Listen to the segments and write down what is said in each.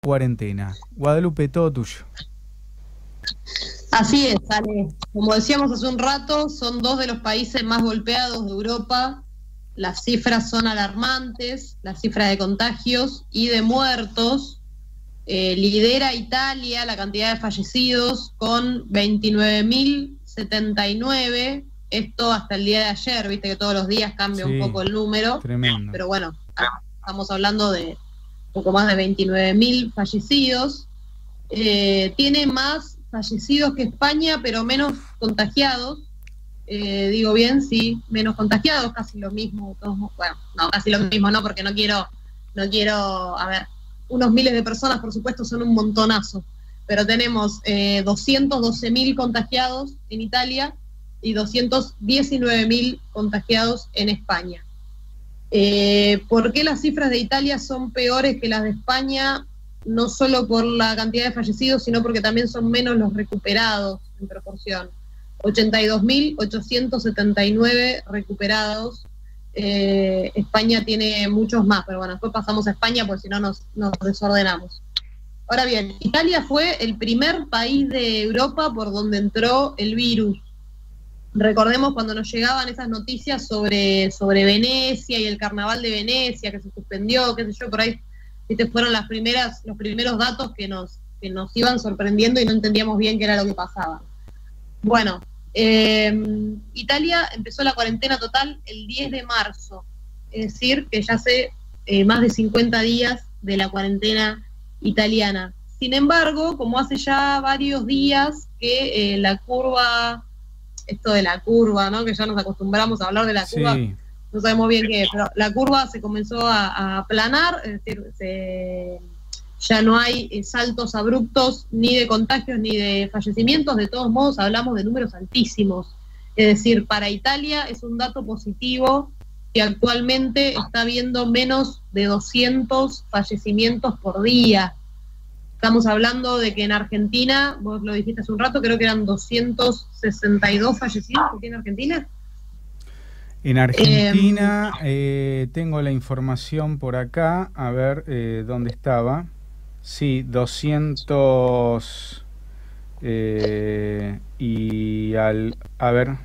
cuarentena. Guadalupe, todo tuyo. Así es, Ale. Como decíamos hace un rato, son dos de los países más golpeados de Europa. Las cifras son alarmantes, las cifras de contagios y de muertos. Eh, lidera Italia la cantidad de fallecidos con 29.079. Esto hasta el día de ayer, viste que todos los días cambia un poco el número. Tremendo. Pero bueno, estamos hablando de poco más de 29.000 fallecidos. Eh, tiene más fallecidos que España, pero menos contagiados. Eh, digo bien, sí, menos contagiados, casi lo mismo. bueno, no, casi lo mismo, no, porque no quiero, no quiero, a ver, unos miles de personas, por supuesto, son un montonazo, pero tenemos eh, 212.000 contagiados en Italia y 219.000 contagiados en España. Eh, ¿Por qué las cifras de Italia son peores que las de España? No solo por la cantidad de fallecidos, sino porque también son menos los recuperados en proporción. 82.879 recuperados. Eh, España tiene muchos más, pero bueno, después pasamos a España porque si no nos, nos desordenamos. Ahora bien, Italia fue el primer país de Europa por donde entró el virus recordemos cuando nos llegaban esas noticias sobre, sobre Venecia y el carnaval de Venecia que se suspendió, qué sé yo, por ahí ¿viste? fueron las primeras, los primeros datos que nos, que nos iban sorprendiendo y no entendíamos bien qué era lo que pasaba. Bueno, em, Italia empezó la cuarentena total el 10 de marzo, es decir, que ya hace eh, más de 50 días de la cuarentena italiana. Sin embargo, como hace ya varios días que eh, la curva esto de la curva, ¿no? Que ya nos acostumbramos a hablar de la curva, no sabemos bien qué es, pero la curva se comenzó a, aplanar, es decir, ya no hay eh, saltos abruptos ni de contagios ni de fallecimientos, de todos modos hablamos de números altísimos. Es decir, para Italia es un dato positivo que actualmente está habiendo menos de 200 fallecimientos por día. Estamos hablando de que en Argentina, vos lo dijiste hace un rato, creo que eran 262 fallecidos aquí en Argentina. En Argentina eh, tengo la información por acá, a ver eh, dónde estaba. Sí, 200 eh, y al, a ver,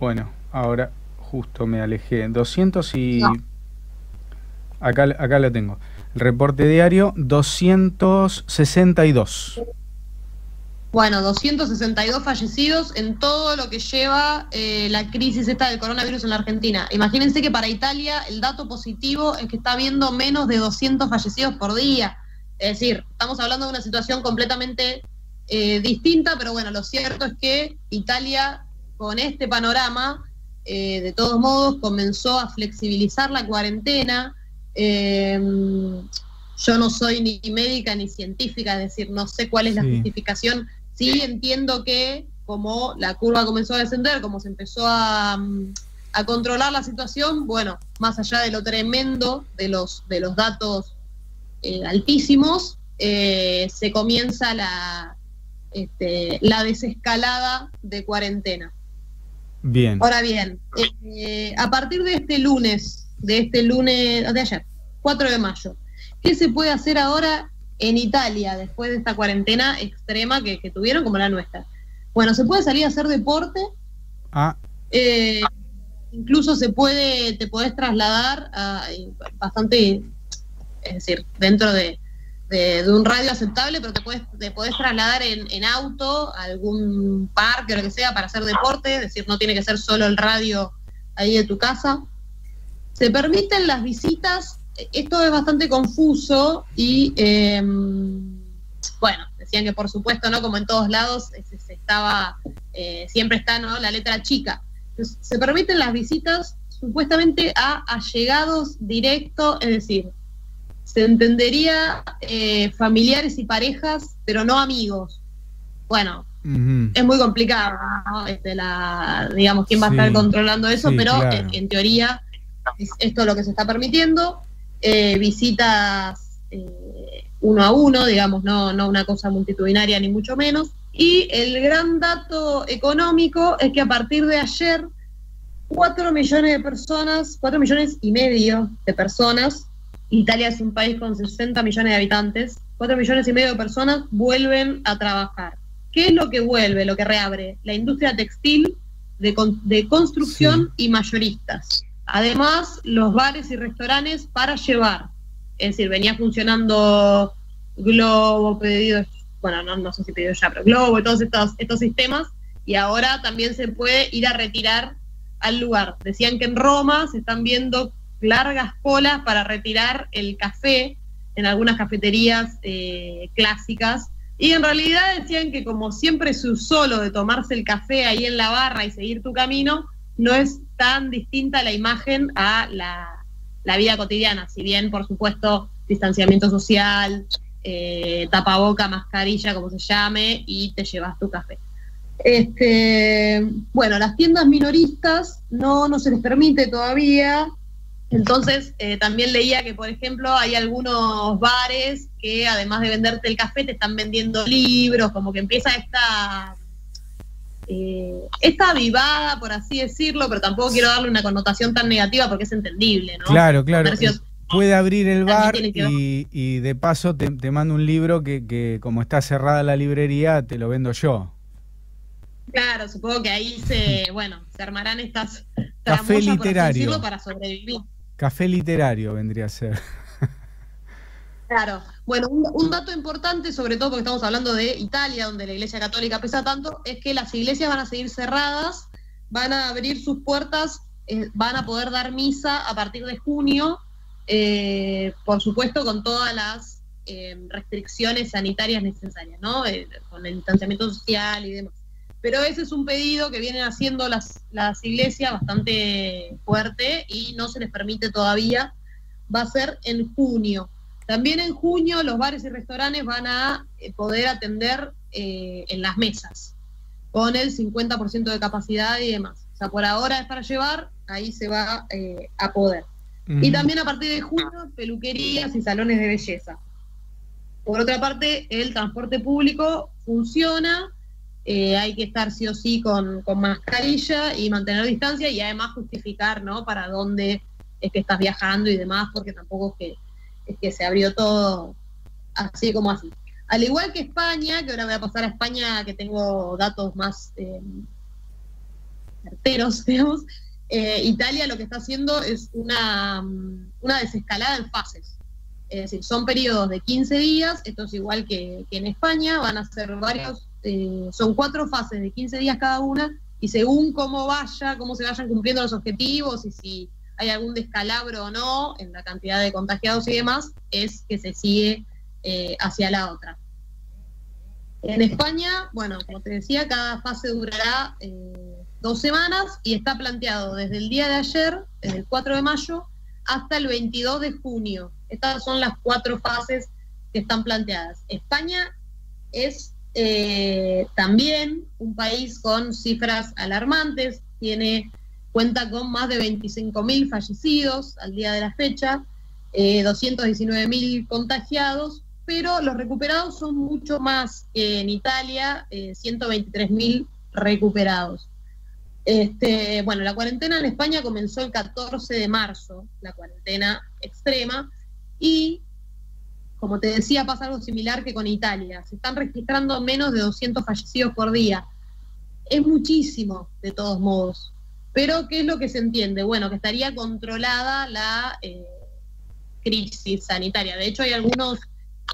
bueno, ahora justo me alejé. 200 y... Acá, acá lo tengo. Reporte diario 262. Bueno, 262 fallecidos en todo lo que lleva eh, la crisis esta del coronavirus en la Argentina. Imagínense que para Italia el dato positivo es que está habiendo menos de 200 fallecidos por día. Es decir, estamos hablando de una situación completamente eh, distinta, pero bueno, lo cierto es que Italia con este panorama, eh, de todos modos, comenzó a flexibilizar la cuarentena, Em, yo no soy ni médica ni científica, es decir, no sé cuál es la justificación. Sí entiendo que como la curva comenzó a descender, como se empezó a, mm, controlar la situación, bueno, más allá de lo tremendo de los, de los datos eh, altísimos, eh, se comienza la, este, la desescalada de cuarentena. Bien. Ahora bien, eh, a partir de este lunes de este lunes, de ayer, 4 de mayo. ¿Qué se puede hacer ahora en Italia después de esta cuarentena extrema que, tuvieron como la nuestra? Bueno, se puede salir a hacer deporte. Ah. Eh, incluso se puede, te podés trasladar a, bastante, es decir, dentro de, un radio aceptable, pero te puedes, te podés trasladar en, en, auto a algún parque o lo que sea para hacer deporte, es decir, no tiene que ser solo el radio ahí de tu casa. Se permiten las visitas, esto es bastante confuso y em, bueno, decían que por supuesto, ¿no? Como en todos lados, se, estaba, eh, siempre está, ¿no? La letra chica. se permiten las visitas supuestamente a allegados directos, es decir, se entendería eh, familiares y parejas, pero no amigos. Bueno, es muy complicado, ¿no? este, la, digamos, quién va a estar controlando eso, pero en, teoría esto es lo que se está permitiendo, eh, visitas eh, uno a uno, digamos, no, no una cosa multitudinaria ni mucho menos. Y el gran dato económico es que a partir de ayer, 4 millones de personas, 4 millones y medio de personas Italia es un país con 60 millones de habitantes, 4 millones y medio de personas vuelven a trabajar. ¿Qué es lo que vuelve, lo que reabre? La industria textil, de, construcción y mayoristas. Además, los bares y restaurantes para llevar. Es decir, venía funcionando Globo, pedido, bueno, no, sé si pedido ya, pero Globo y todos estos, estos sistemas, y ahora también se puede ir a retirar al lugar. Decían que en Roma se están viendo largas colas para retirar el café en algunas cafeterías eh, clásicas y en realidad decían que como siempre se usó lo de tomarse el café ahí en la barra y seguir tu camino, no es tan distinta la imagen a la, vida cotidiana, si bien por supuesto distanciamiento social, eh, tapaboca, mascarilla, como se llame, y te llevas tu café. Este, bueno, las tiendas minoristas no, no se les permite todavía, entonces, eh, también leía que, por ejemplo, hay algunos bares que además de venderte el café, te están vendiendo libros, como que empieza esta, eh, esta avivada, por así decirlo, pero tampoco quiero darle una connotación tan negativa porque es entendible, ¿no? Claro, claro. Puede abrir el bar y, de paso te, mando un libro que, que como está cerrada la librería, te lo vendo yo. Claro, supongo que ahí se, bueno, se armarán estas café literario para sobrevivir. Café literario vendría a ser. Claro. Bueno, un, dato importante, sobre todo porque estamos hablando de Italia, donde la Iglesia Católica pesa tanto, es que las iglesias van a seguir cerradas, van a abrir sus puertas, eh, van a poder dar misa a partir de junio, eh, por supuesto con todas las eh, restricciones sanitarias necesarias, ¿no? con el distanciamiento social y demás. Pero ese es un pedido que vienen haciendo las, las iglesias bastante fuerte y no se les permite todavía. Va a ser en junio. También en junio los bares y restaurantes van a eh, poder atender eh, en las mesas con el 50% de capacidad y demás. O sea, por ahora es para llevar, ahí se va eh, a poder. Y también a partir de junio, peluquerías y salones de belleza. Por otra parte, el transporte público funciona, eh, hay que estar sí o sí con, mascarilla y mantener distancia y además justificar, ¿no? Para dónde es que estás viajando y demás, porque tampoco es que, es que se abrió todo así como así. Al igual que España, que ahora voy a pasar a España, que tengo datos más eh, certeros, digamos, eh, Italia lo que está haciendo es una, una desescalada en fases. Es decir, son periodos de 15 días, esto es igual que, que en España, van a ser varios eh, son cuatro fases de 15 días cada una y según cómo vaya, cómo se vayan cumpliendo los objetivos y si hay algún descalabro o no en la cantidad de contagiados y demás, es que se sigue eh, hacia la otra. En España, bueno, como te decía, cada fase durará eh, dos semanas y está planteado desde el día de ayer, desde el 4 de mayo, hasta el 22 de junio. Estas son las cuatro fases que están planteadas. España es eh, también un país con cifras alarmantes, tiene cuenta con más de 25.000 fallecidos al día de la fecha, eh, 219.000 contagiados, pero los recuperados son mucho más que en Italia, eh, 123.000 recuperados. Este, bueno, la cuarentena en España comenzó el 14 de marzo, la cuarentena extrema, y como te decía, pasa algo similar que con Italia. Se están registrando menos de 200 fallecidos por día. Es muchísimo, de todos modos. Pero, ¿qué es lo que se entiende? Bueno, que estaría controlada la eh, crisis sanitaria. De hecho, hay algunos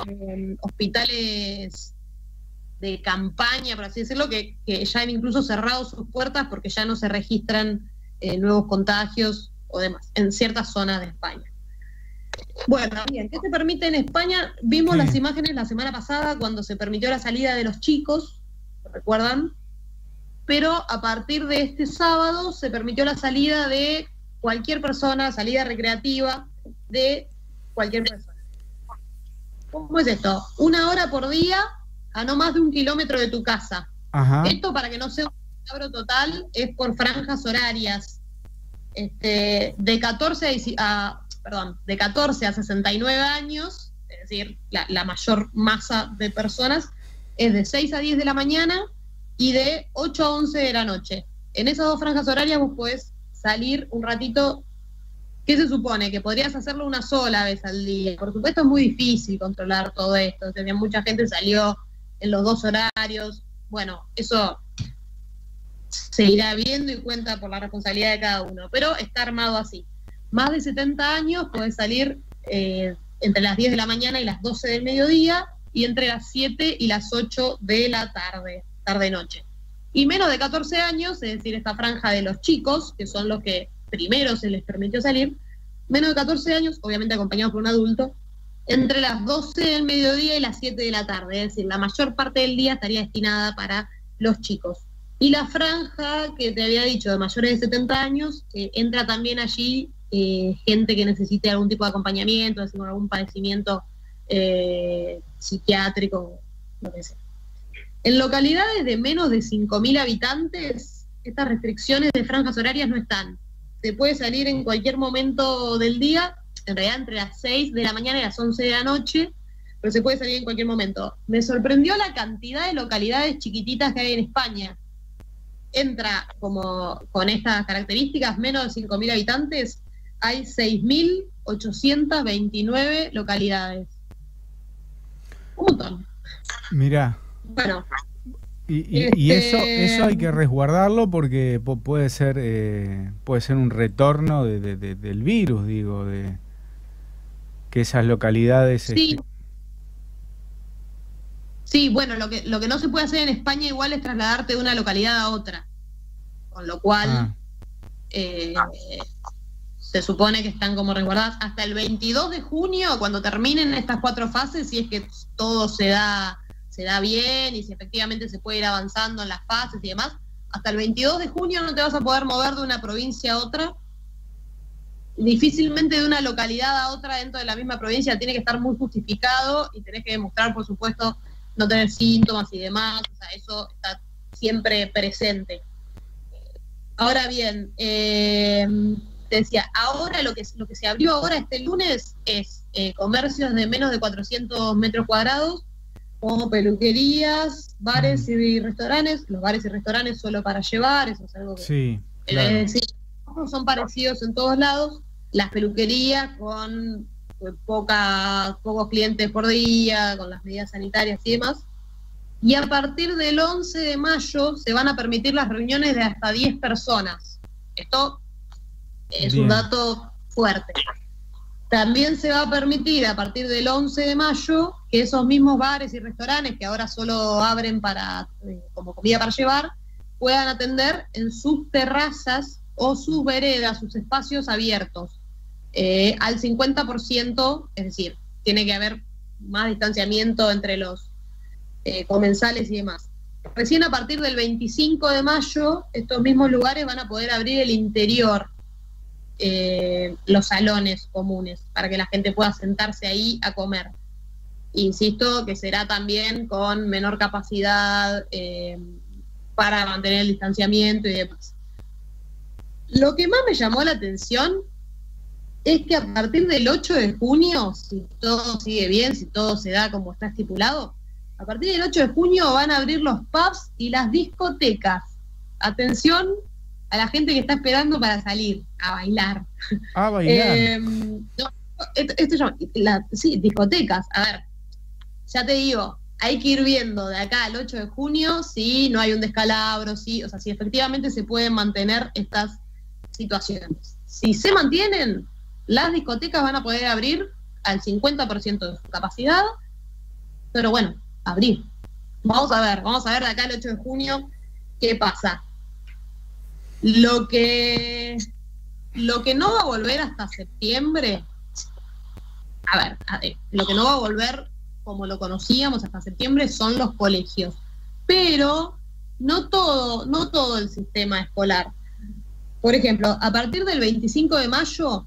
eh, hospitales de campaña, por así decirlo, que, ya han incluso cerrado sus puertas porque ya no se registran eh, nuevos contagios o demás en ciertas zonas de España. Bueno, bien, ¿qué se permite en España? Vimos las imágenes la semana pasada cuando se permitió la salida de los chicos, ¿recuerdan? Pero a partir de este sábado se permitió la salida de cualquier persona, salida recreativa de cualquier persona. ¿Cómo es esto? Una hora por día a no más de un kilómetro de tu casa. Esto para que no sea un abro total es por franjas horarias. Este, de 14 a perdón, de 14 a 69 años, es decir, la, mayor masa de personas, es de 6 a 10 de la mañana y de 8 a 11 de la noche. En esas dos franjas horarias vos podés salir un ratito ¿Qué se supone? Que podrías hacerlo una sola vez al día. Por supuesto es muy difícil controlar todo esto. Tenía mucha gente salió en los dos horarios. Bueno, eso se irá viendo y cuenta por la responsabilidad de cada uno, pero está armado así. Más de 70 años puede salir eh, entre las 10 de la mañana y las 12 del mediodía y entre las 7 y las 8 de la tarde, tarde-noche. Y menos de 14 años, es decir, esta franja de los chicos, que son los que primero se les permitió salir, menos de 14 años, obviamente acompañados por un adulto, entre las 12 del mediodía y las 7 de la tarde, es decir, la mayor parte del día estaría destinada para los chicos. Y la franja que te había dicho de mayores de 70 años, eh, entra también allí eh, gente que necesite algún tipo de acompañamiento, decir, algún padecimiento eh, psiquiátrico, lo que sea. En localidades de menos de 5.000 habitantes, estas restricciones de franjas horarias no están. Se puede salir en cualquier momento del día, en realidad entre las 6 de la mañana y las 11 de la noche, pero se puede salir en cualquier momento. Me sorprendió la cantidad de localidades chiquititas que hay en España. Entra como con estas características, menos de 5.000 habitantes, hay 6.829 localidades. Un montón. Mirá. Bueno. Y, eso, eso hay que resguardarlo porque puede ser, eh, puede ser un retorno del virus, digo, de que esas localidades. Sí. Este, sí, bueno, lo que, lo que no se puede hacer en España igual es trasladarte de una localidad a otra. Con lo cual, ah. eh, se supone que están como resguardadas hasta el 22 de junio, cuando terminen estas cuatro fases, si es que todo se da, se da bien y si efectivamente se puede ir avanzando en las fases y demás, hasta el 22 de junio no te vas a poder mover de una provincia a otra. Difícilmente de una localidad a otra dentro de la misma provincia tiene que estar muy justificado y tenés que demostrar, por supuesto, no tener síntomas y demás. O sea, eso está siempre presente. Ahora bien, eh, te decía, ahora lo que, lo que se abrió ahora este lunes es eh, comercios de menos de 400 metros cuadrados, como peluquerías, bares mm. y restaurantes, los bares y restaurantes solo para llevar, eso es algo que... Sí, son parecidos en todos lados, las peluquerías con eh, poca, pocos clientes por día, con las medidas sanitarias y demás. Y a partir del 11 de mayo se van a permitir las reuniones de hasta 10 personas. Esto es un dato fuerte. También se va a permitir a partir del 11 de mayo que esos mismos bares y restaurantes que ahora solo abren para eh, como comida para llevar puedan atender en sus terrazas o sus veredas, sus espacios abiertos eh, al 50%, es decir, tiene que haber más distanciamiento entre los eh, comensales y demás. Recién a partir del 25 de mayo, estos mismos lugares van a poder abrir el interior eh, los salones comunes para que la gente pueda sentarse ahí a comer. Insisto que será también con menor capacidad eh, para mantener el distanciamiento y demás. Lo que más me llamó la atención es que a partir del 8 de junio, si todo sigue bien, si todo se da como está estipulado, a partir del 8 de junio van a abrir los pubs y las discotecas. Atención, a la gente que está esperando para salir a bailar. A bailar. Em, esto, sí, discotecas. A ver, ya te digo, hay que ir viendo de acá al 8 de junio si no hay un descalabro, si, o sea, si efectivamente se pueden mantener estas situaciones. Si se mantienen, las discotecas van a poder abrir al 50% de su capacidad, pero bueno, abrir. Vamos a ver, vamos a ver de acá al 8 de junio qué pasa. Lo que, lo que no va a volver hasta septiembre, a ver, lo que no va a volver como lo conocíamos hasta septiembre son los colegios, pero no todo, no todo el sistema escolar. Por ejemplo, a partir del 25 de mayo,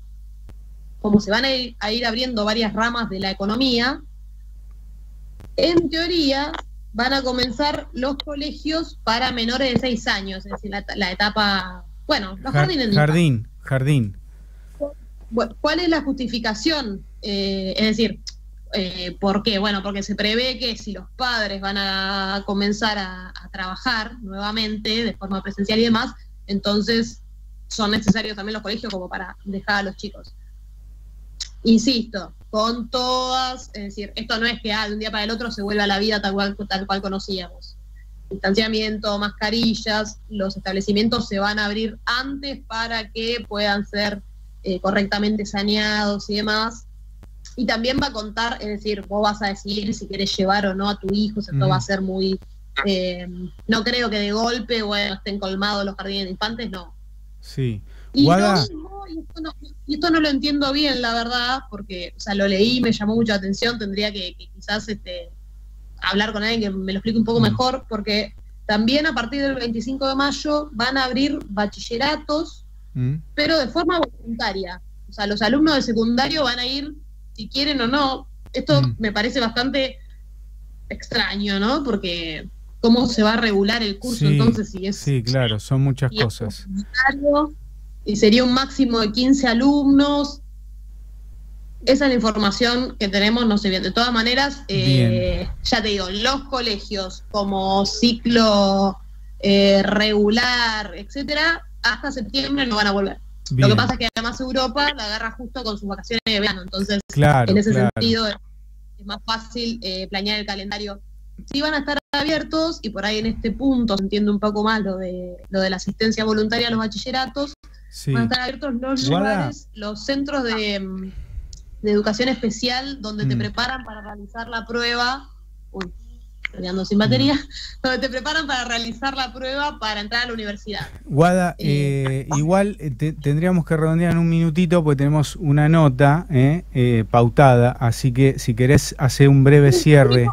como se van a ir, a ir abriendo varias ramas de la economía, en teoría van a comenzar los colegios para menores de 6 años, es decir, la, etapa, bueno, los jardines. Jardín, jardín. ¿Cuál es la justificación? Eh, es decir, eh, ¿por qué? Bueno, porque se prevé que si los padres van a comenzar a, trabajar nuevamente de forma presencial y demás, entonces son necesarios también los colegios como para dejar a los chicos. Insisto, con todas, es decir, esto no es que ah, de un día para el otro se vuelva a la vida tal cual, tal cual conocíamos. Distanciamiento, mascarillas, los establecimientos se van a abrir antes para que puedan ser eh, correctamente saneados y demás. Y también va a contar, es decir, vos vas a decidir si quieres llevar o no a tu hijo, esto va a ser muy... Eh, no creo que de golpe, bueno, estén colmados los jardines de infantes, no. Sí. Y, esto no, lo entiendo bien, la verdad, porque, o sea, lo leí, me llamó mucha atención, tendría que, quizás este, hablar con alguien que me lo explique un poco mm. mejor, porque también a partir del 25 de mayo van a abrir bachilleratos Mm. pero de forma voluntaria. O sea, los alumnos de secundario van a ir si quieren o no. Esto mm. me parece bastante extraño, ¿no? Porque cómo se va a regular el curso entonces si es... Sí, claro, son muchas cosas. Y sería un máximo de 15 alumnos. Esa es la información que tenemos, no sé bien. De todas maneras, eh, ya te digo, los colegios como ciclo eh, regular, etcétera, hasta septiembre no van a volver. Lo que pasa es que además Europa la agarra justo con sus vacaciones de verano, entonces en ese sentido es, más fácil eh, planear el calendario. Sí van a estar abiertos y por ahí en este punto se entiende un poco más lo de, lo de la asistencia voluntaria a los bachilleratos. Van a estar abiertos los lugares, los centros de, educación especial donde te mm. preparan para realizar la prueba. Uy, sin batería, donde te preparan para realizar la prueba para entrar a la universidad. Guada, eh, eh, igual eh, tendríamos que redondear en un minutito porque tenemos una nota pautada, así que si querés hacer un breve cierre.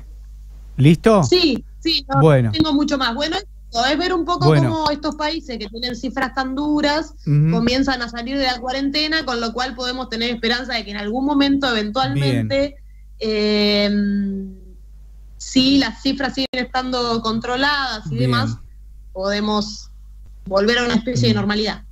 ¿Listo? Sí, sí, no, bueno. tengo mucho más. Bueno, es ver un poco cómo estos países que tienen cifras tan duras comienzan a salir de la cuarentena, con lo cual podemos tener esperanza de que en algún momento, eventualmente, si las cifras siguen estando controladas y demás, podemos volver a una especie de normalidad.